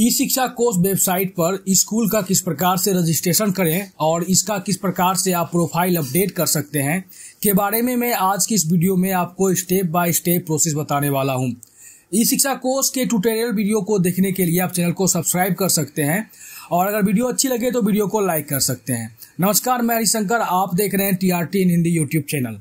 ई Shiksha course website पर school का किस प्रकार से रजिस्ट्रेशन करें और इसका किस प्रकार से आप प्रोफ़ाइल अपडेट कर सकते हैं, के बारे में मैं आज की इस वीडियो में आपको स्टेप बाय स्टेप प्रोसेस बताने वाला हूँ। ई शिक्षा कोर्स के ट्यूटोरियल वीडियो को देखने के लिए आप चैनल को सब्सक्राइब कर सकते हैं और अगर वीडियो अच्छी लगे तो वीडियो को लाइक कर सकते हैं। नमस्कार, मैं हरिशंकर, आप देख रहे हैं TRT in Hindi YouTube channel.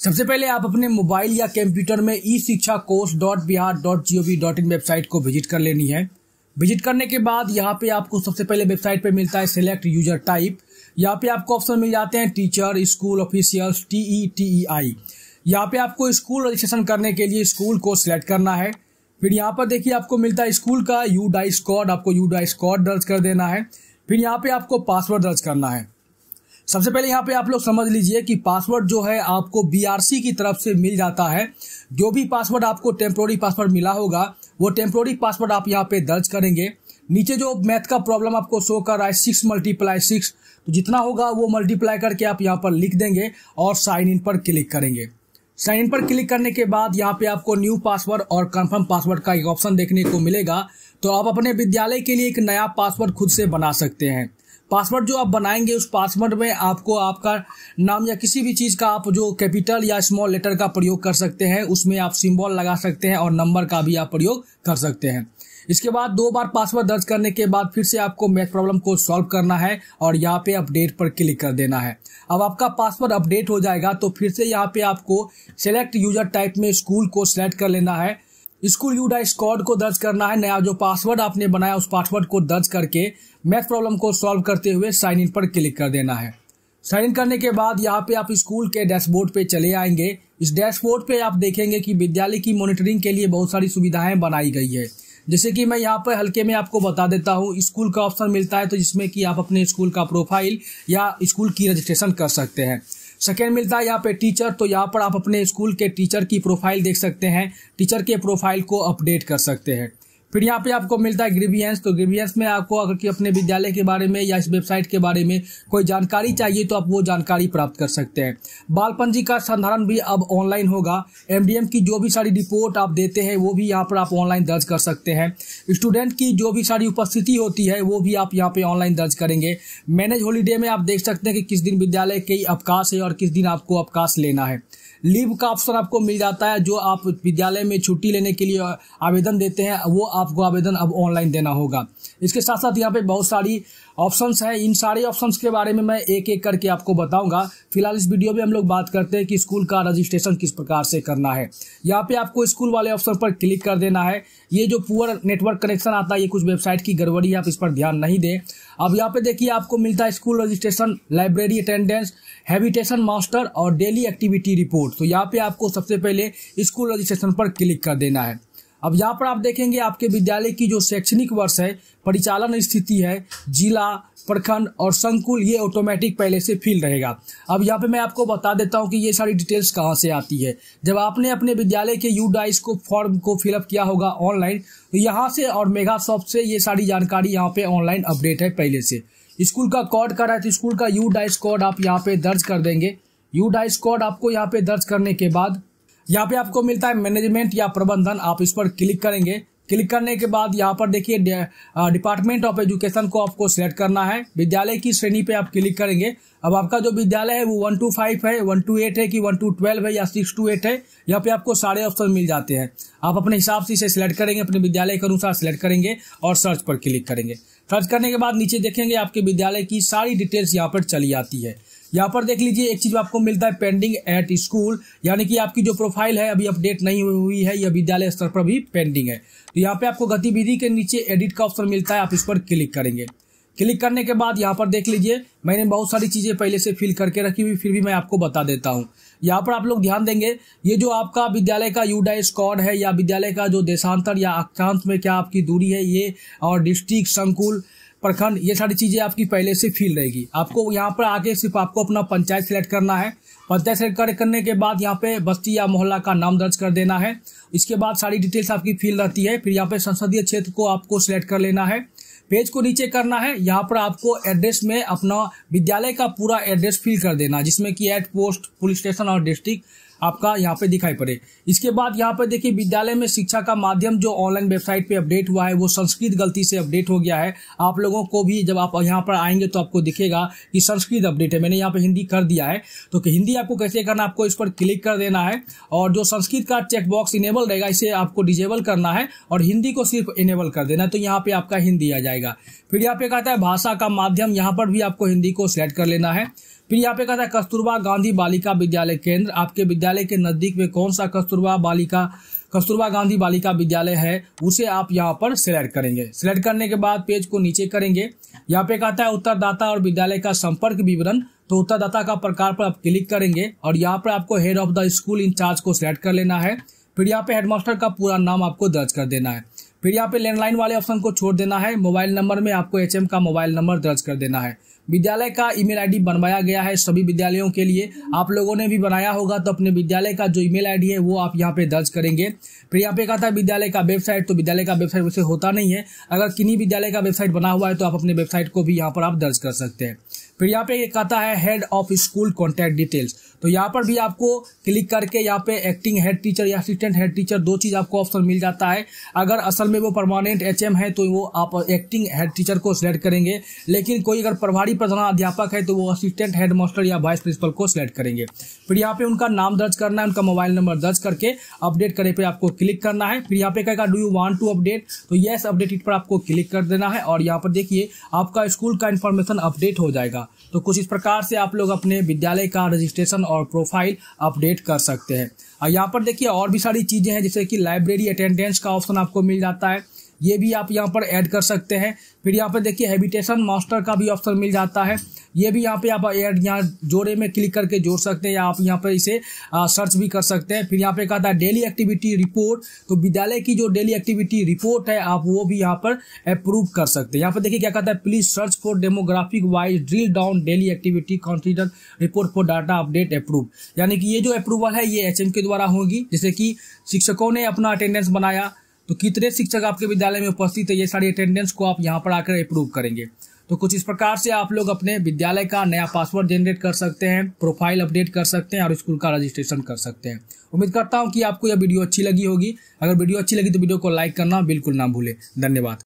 सबसे पहले आप अपने मोबाइल या कंप्यूटर में e Shiksha course dot Bihar dot g o v dot in website को विज़िट कर लेनी है। विज़िट करने के बाद यहाँ पे आपको सबसे पहले वेबसाइट पे मिलता है सिलेक्ट यूज़र टाइप यहाँ पे आपको ऑप्शन मिल जाते हैं teacher school officials T E T E I यहाँ पे आपको स्कूल रजिस्ट्रेशन करने के लिए स्कूल को सिलेक्ट करना है। फिर यहाँ पर देखिए आपको मिलता है स्कूल का यू डाइस कोड आपको यू डाइस कोड दर्ज कर देना है। फिर यहाँ पे आपको पासवर्ड दर्ज करना है। सबसे पहले यहाँ पे आप लोग समझ लीजिए कि पासवर्ड जो है आपको बीआरसी की तरफ़ से मिल जाता है। जो भी पासवर्ड आपको टेम्प्रोरी पासवर्ड मिला होगा, वो टेम्प्रोरी पासवर्ड आप यहाँ पे दर्ज करेंगे। नीचे जो मैथ का प्रॉब्लम आपको शो कर रहा है सिक्स मल्टीप्लाई सिक्स तो जितना होगा वो मल्टीप्लाई करके आप यहाँ पर लिख देंगे और साइन इन पर क्लिक करेंगे। साइन इन पर क्लिक करने के बाद यहाँ पे आपको न्यू पासवर्ड और कंफर्म पासवर्ड का एक ऑप्शन देखने को मिलेगा। तो आप अपने विद्यालय के लिए एक नया पासवर्ड खुद से बना सकते हैं। पासवर्ड जो आप बनाएँगे, उस पासवर्ड में आपको आपका नाम या किसी भी चीज़ का आप जो कैपिटल या स्मॉल लेटर का प्रयोग कर सकते हैं, उसमें आप सिंबल लगा सकते हैं और नंबर का भी आप प्रयोग कर सकते हैं। इसके बाद दो बार पासवर्ड दर्ज करने के बाद फिर से आपको मैथ प्रॉब्लम को सॉल्व करना है और यहाँ पे अपडेट पर क्लिक कर देना है। अब आपका पासवर्ड अपडेट हो जाएगा तो फिर से यहाँ पे आपको सेलेक्ट यूज़र टाइप में स्कूल को सिलेक्ट कर लेना है। स्कूल यू डाइस कोड को दर्ज करना है। नया जो पासवर्ड आपने बनाया, उस पासवर्ड को दर्ज करके मैथ प्रॉब्लम को सॉल्व करते हुए साइन इन पर क्लिक कर देना है। साइन इन करने के बाद यहाँ पे आप स्कूल के डैशबोर्ड पे चले आएँगे। इस डैशबोर्ड पे आप देखेंगे कि विद्यालय की मॉनिटरिंग के लिए बहुत सारी सुविधाएँ बनाई गई है। जैसे कि मैं यहाँ पर हल्के में आपको बता देता हूँ, स्कूल का ऑप्शन मिलता है तो जिसमें कि आप अपने स्कूल का प्रोफ़ाइल या स्कूल की रजिस्ट्रेशन कर सकते हैं। सेकेंड मिलता है यहाँ पे टीचर तो यहाँ पर आप अपने स्कूल के टीचर की प्रोफ़ाइल देख सकते हैं। टीचर के प्रोफ़ाइल को अपडेट कर सकते हैं। फिर यहाँ पे आपको मिलता है ग्रीवियंस तो ग्रीवियंस में आपको अगर कि अपने विद्यालय के बारे में या इस वेबसाइट के बारे में कोई जानकारी चाहिए तो आप वो जानकारी प्राप्त कर सकते हैं। बाल पंजी का संधारण भी अब ऑनलाइन होगा। एमडीएम की जो भी सारी रिपोर्ट आप देते हैं, वो भी यहाँ पर आप ऑनलाइन दर्ज कर सकते हैं। स्टूडेंट की जो भी सारी उपस्थिति होती है, वो भी आप यहाँ पे ऑनलाइन दर्ज करेंगे। मैनेज हॉलीडे में आप देख सकते हैं कि किस दिन विद्यालय के अवकाश है और किस दिन आपको अवकाश लेना है। लीव का ऑप्शन आपको मिल जाता है, जो आप विद्यालय में छुट्टी लेने के लिए आवेदन देते हैं, वो आपको आवेदन अब ऑनलाइन देना होगा। इसके साथ साथ यहाँ पे बहुत सारी ऑप्शंस हैं। इन सारे ऑप्शंस के बारे में मैं एक एक करके आपको बताऊँगा। फ़िलहाल इस वीडियो में हम लोग बात करते हैं कि स्कूल का रजिस्ट्रेशन किस प्रकार से करना है। यहाँ पे आपको स्कूल वाले ऑप्शन पर क्लिक कर देना है। ये जो पुअर नेटवर्क कनेक्शन आता है, ये कुछ वेबसाइट की गड़बड़ी है, आप इस पर ध्यान नहीं दें। अब यहाँ पे देखिए, आपको मिलता है school registration library attendance habitation master और डेली एक्टिविटी रिपोर्ट तो यहाँ पे आपको सबसे पहले स्कूल रजिस्ट्रेशन पर क्लिक कर देना है। अब यहाँ पर आप देखेंगे आपके विद्यालय की जो शैक्षणिक वर्ष है, परिचालन स्थिति है, जिला, प्रखंड और संकुल, ये ऑटोमेटिक पहले से फिल रहेगा। अब यहाँ पे मैं आपको बता देता हूँ कि ये सारी डिटेल्स कहाँ से आती है। जब आपने अपने विद्यालय के यू डाइस को फॉर्म को फिलअप किया होगा ऑनलाइन तो यहाँ से और मेगा शॉप से ये सारी जानकारी यहाँ पे ऑनलाइन अपडेट है पहले से। स्कूल का कोड कर रहा है तो स्कूल का यू डाइस कोड आप यहाँ पे दर्ज कर देंगे। यू डाइस कोड आपको यहाँ पे दर्ज करने के बाद, यहाँ पे आपको मिलता है मैनेजमेंट या प्रबंधन। आप इस पर क्लिक करेंगे। क्लिक करने के बाद यहाँ पर देखिए डिपार्टमेंट ऑफ़ एजुकेशन को आपको सिलेक्ट करना है। विद्यालय की श्रेणी पे आप क्लिक करेंगे। अब आपका जो विद्यालय है, वो वन टू फाइव है वन टू एट है कि वन टू ट्वेल्व है या सिक्स टू एट है, यहाँ पे आपको सारे ऑप्शन मिल जाते हैं। आप अपने हिसाब से इसे सिलेक्ट करेंगे, अपने विद्यालय के अनुसार सिलेक्ट करेंगे और सर्च पर क्लिक करेंगे। सर्च करने के बाद नीचे देखेंगे आपके विद्यालय की सारी डिटेल्स यहाँ पर चली आती है। यहाँ पर देख लीजिए, एक चीज़ आपको मिलता है पेंडिंग एट स्कूल यानी कि आपकी जो प्रोफ़ाइल है अभी अपडेट नहीं हुई है यह विद्यालय स्तर पर भी पेंडिंग है। तो यहाँ पे आपको गतिविधि के नीचे एडिट का ऑप्शन मिलता है, आप इस पर क्लिक करेंगे। क्लिक करने के बाद यहाँ पर देख लीजिए, मैंने बहुत सारी चीज़ें पहले से फिल करके रखी हुई, फिर भी मैं आपको बता देता हूँ। यहाँ पर आप लोग ध्यान देंगे, ये जो आपका विद्यालय का यूडाई स्कॉड है, या विद्यालय का जो देशांतर या अक्षांत में क्या आपकी दूरी है, ये और डिस्ट्रिक्ट संकुल प्रखंड, ये सारी चीज़ें आपकी पहले से फील रहेगी। आपको यहाँ पर आके सिर्फ़ आपको अपना पंचायत सेलेक्ट करना है। पंचायत सेलेक्ट करने के बाद यहाँ पे बस्ती या मोहल्ला का नाम दर्ज कर देना है। इसके बाद सारी डिटेल्स आपकी फील रहती है। फिर यहाँ पे संसदीय क्षेत्र को आपको सिलेक्ट कर लेना है। पेज को नीचे करना है। यहाँ पर आपको एड्रेस में अपना विद्यालय का पूरा एड्रेस फिल कर देना, जिसमें कि एट पोस्ट पुलिस स्टेशन और डिस्ट्रिक्ट आपका यहाँ पे दिखाई पड़े। इसके बाद यहाँ पे देखिए, विद्यालय में शिक्षा का माध्यम जो ऑनलाइन वेबसाइट पे अपडेट हुआ है, वो संस्कृत गलती से अपडेट हो गया है। आप लोगों को भी जब आप यहाँ पर आएँगे तो आपको दिखेगा कि संस्कृत अपडेट है। मैंने यहाँ पे हिंदी कर दिया है। तो हिंदी आपको कैसे करना आपको इस पर क्लिक कर देना है और जो संस्कृत का चेकबॉक्स इनेबल रहेगा, इसे आपको डिजेबल करना है और हिंदी को सिर्फ़ इनेबल कर देना है। तो यहाँ पे आपका हिंदी आ जाएगा। फिर यहाँ पे कहता है, भाषा का माध्यम, यहाँ पर भी आपको हिंदी को सिलेक्ट कर लेना है। फिर यहाँ पे कहता है कस्तूरबा गांधी बालिका विद्यालय केंद्र। आपके विद्यालय के नज़दीक में कौन सा कस्तूरबा बालिका, कस्तूरबा गांधी बालिका विद्यालय है, उसे आप यहाँ पर सिलेक्ट करेंगे। सिलेक्ट करने के बाद पेज को नीचे करेंगे। यहाँ पे कहता है उत्तरदाता और विद्यालय का संपर्क विवरण। तो उत्तरदाता का प्रकार पर आप क्लिक करेंगे और यहाँ पर आपको head of the school incharge को सिलेक्ट कर लेना है। फिर यहाँ पे हेडमास्टर का पूरा नाम आपको दर्ज कर देना है। फिर यहाँ पे लैंडलाइन वाले ऑप्शन को छोड़ देना है। मोबाइल नंबर में आपको एचएम का मोबाइल नंबर दर्ज कर देना है। विद्यालय का ईमेल आईडी बनवाया गया है सभी विद्यालयों के लिए। आप लोगों ने भी बनाया होगा तो अपने विद्यालय का जो ईमेल आईडी है, वो आप यहाँ पे दर्ज करेंगे। फिर यहाँ पे कहा था विद्यालय का वेबसाइट तो विद्यालय का वेबसाइट वैसे होता नहीं है। अगर किन्हीं विद्यालय का वेबसाइट बना हुआ है तो आप अपने वेबसाइट को भी यहाँ पर आप दर्ज कर सकते हैं। फिर यहाँ पे कहता है head of school contact details तो यहाँ पर भी आपको क्लिक करके यहाँ पे एक्टिंग हेड टीचर या असिस्टेंट हेड टीचर दो चीज़ आपको ऑप्शन मिल जाता है। अगर असल में वो परमानेंट एचएम है तो वो आप एक्टिंग हेड टीचर को सिलेक्ट करेंगे। लेकिन कोई अगर प्रभारी प्रधान अध्यापक है तो वो असिस्टेंट हेड मास्टर या वाइस प्रिंसिपल को सिलेक्ट करेंगे। फिर यहाँ पे उनका नाम दर्ज करना है, उनका मोबाइल नंबर दर्ज करके अपडेट करे पे आपको क्लिक करना है। फिर यहाँ पे कहेगा do you want to update तो यस अपडेट पर आपको क्लिक कर देना है। और यहाँ पर देखिए, आपका स्कूल का इन्फॉर्मेशन अपडेट हो जाएगा तो कुछ इस प्रकार से आप लोग अपने विद्यालय का रजिस्ट्रेशन और प्रोफ़ाइल अपडेट कर सकते हैं। और यहाँ पर देखिए और भी सारी चीज़ें हैं, जैसे कि लाइब्रेरी अटेंडेंस का ऑप्शन आपको मिल जाता है। ये भी आप यहाँ पर ऐड कर सकते हैं। फिर यहाँ पर देखिए हैबिटेशन मास्टर का भी ऑप्शन मिल जाता है। ये भी यहाँ पे आप ऐड यहाँ जोड़े में क्लिक करके जोड़ सकते हैं या आप यहाँ पर इसे आ, सर्च भी कर सकते हैं। फिर यहाँ पे कहा था डेली एक्टिविटी रिपोर्ट तो विद्यालय की जो डेली एक्टिविटी रिपोर्ट है आप वो भी यहाँ पर अप्रूव कर सकते हैं। यहाँ पर देखिए क्या कहता है please search for demographic wise drill down daily activity consider report for data update approve यानी कि ये जो अप्रूवल है ये एचएम के द्वारा होगी। जैसे कि शिक्षकों ने अपना अटेंडेंस बनाया तो कितने शिक्षक आपके विद्यालय में उपस्थित है? ये सारी अटेंडेंस को आप यहाँ पर आकर अप्रूव करेंगे। तो कुछ इस प्रकार से आप लोग अपने विद्यालय का नया पासवर्ड जनरेट कर सकते हैं प्रोफ़ाइल अपडेट कर सकते हैं और स्कूल का रजिस्ट्रेशन कर सकते हैं। उम्मीद करता हूँ कि आपको यह वीडियो अच्छी लगी होगी। अगर वीडियो अच्छी लगी तो वीडियो को लाइक करना बिल्कुल ना भूलें। धन्यवाद।